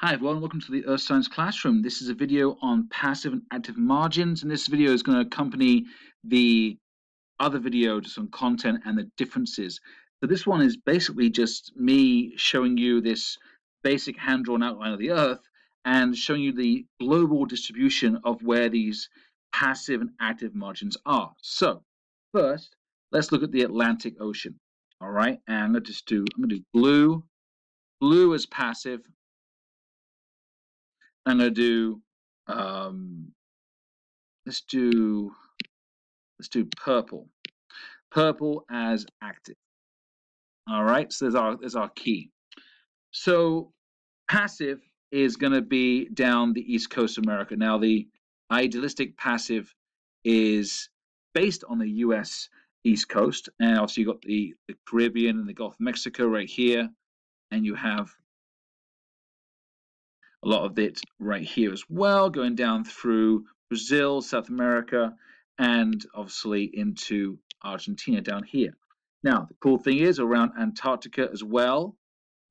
Hi everyone, welcome to the Earth Science Classroom. This is a video on passive and active margins, and this video is going to accompany the other video just on content and the differences. So this one is basically just me showing you this basic hand-drawn outline of the Earth and showing you the global distribution of where these passive and active margins are. So first, let's look at the Atlantic Ocean. All right, and let's just do, I'm going to do blue. Blue is passive, I'm gonna do um, let's do let's do purple. Purple as active. All right, so there's our there's our key. So passive is going to be down the east coast of America. Now the idealistic passive is based on the U.S. east coast, and also you've got the, the Caribbean and the Gulf of Mexico right here, and you have a lot of it right here as well, going down through Brazil, South America, and obviously into Argentina down here. Now, the cool thing is around Antarctica as well,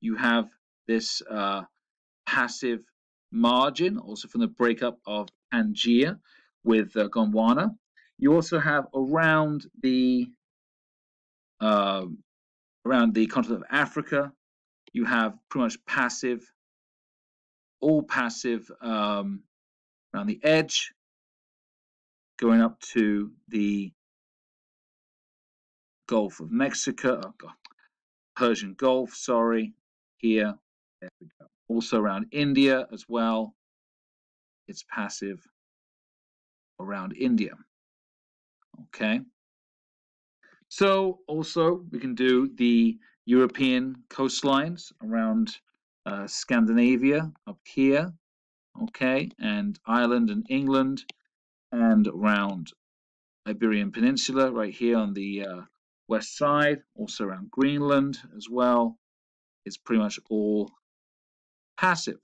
you have this uh, passive margin, also from the breakup of Pangaea with uh, Gondwana. You also have around the uh, around the continent of Africa, you have pretty much passive all passive um, around the edge, going up to the Gulf of Mexico, oh Persian Gulf, sorry, here. There we go. Also around India as well. It's passive around India. Okay. So also we can do the European coastlines around uh, Scandinavia up here, okay, and Ireland and England, and around Iberian Peninsula right here on the uh, west side, also around Greenland as well. It's pretty much all passive.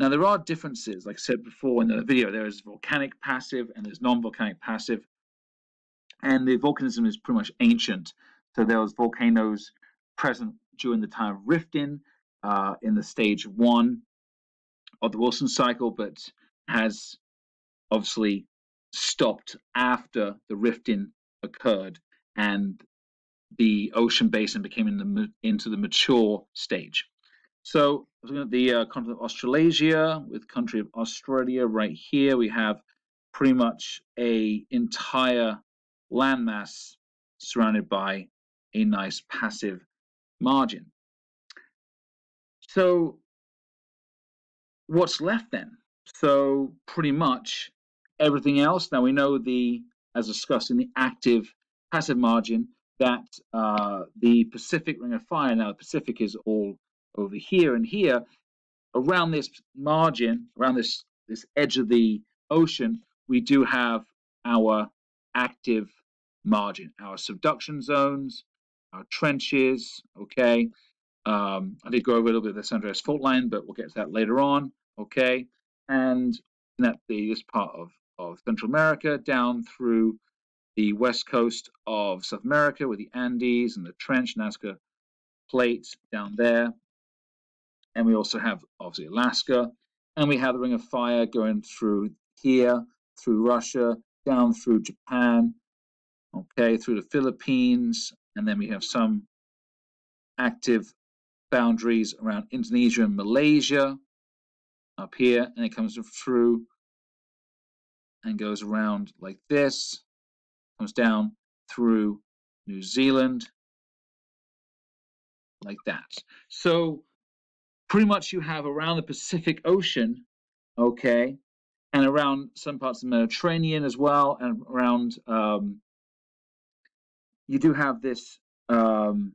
Now there are differences, like I said before in the video, there is volcanic passive and there's non-volcanic passive. And the volcanism is pretty much ancient. So there was volcanoes present during the time of rifting uh, in the stage one of the Wilson cycle, but has obviously stopped after the rifting occurred and the ocean basin became in the, into the mature stage. So the uh, continent of Australasia with country of Australia right here, we have pretty much a entire landmass surrounded by a nice passive margin. So what's left then? So pretty much everything else. Now we know the, as discussed in the active passive margin, that uh, the Pacific Ring of Fire, now the Pacific is all over here and here, around this margin, around this, this edge of the ocean, we do have our active margin, our subduction zones, our trenches, okay. Um, I did go over a little bit of the San Andreas fault line, but we'll get to that later on, okay. And that the this part of, of Central America down through the west coast of South America with the Andes and the Trench Nazca Plate down there. And we also have obviously Alaska. And we have the Ring of Fire going through here, through Russia, down through Japan, okay, through the Philippines, and then we have some active boundaries around Indonesia and Malaysia up here, and it comes through and goes around like this, comes down through New Zealand, like that. So pretty much you have around the Pacific Ocean, okay, and around some parts of the Mediterranean as well, and around um, you do have this um,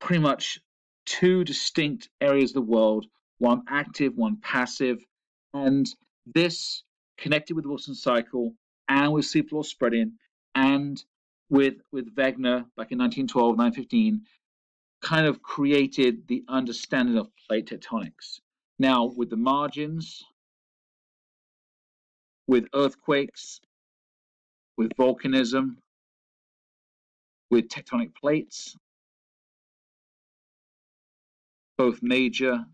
pretty much two distinct areas of the world one active, one passive. And this connected with the Wilson cycle and with seafloor spreading and with, with Wegener back in 1912, 1915, kind of created the understanding of plate tectonics. Now, with the margins, with earthquakes, with volcanism, with tectonic plates. both major,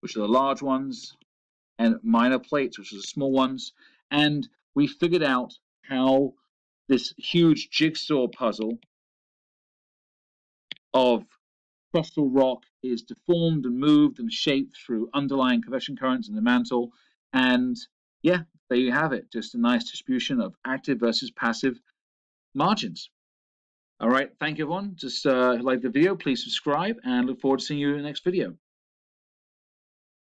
which are the large ones, and minor plates, which are the small ones. And we figured out how this huge jigsaw puzzle of crustal rock is deformed and moved and shaped through underlying convection currents in the mantle. And yeah, there you have it. Just a nice distribution of active versus passive margins. All right, thank you everyone. Just uh, like the video, please subscribe and look forward to seeing you in the next video.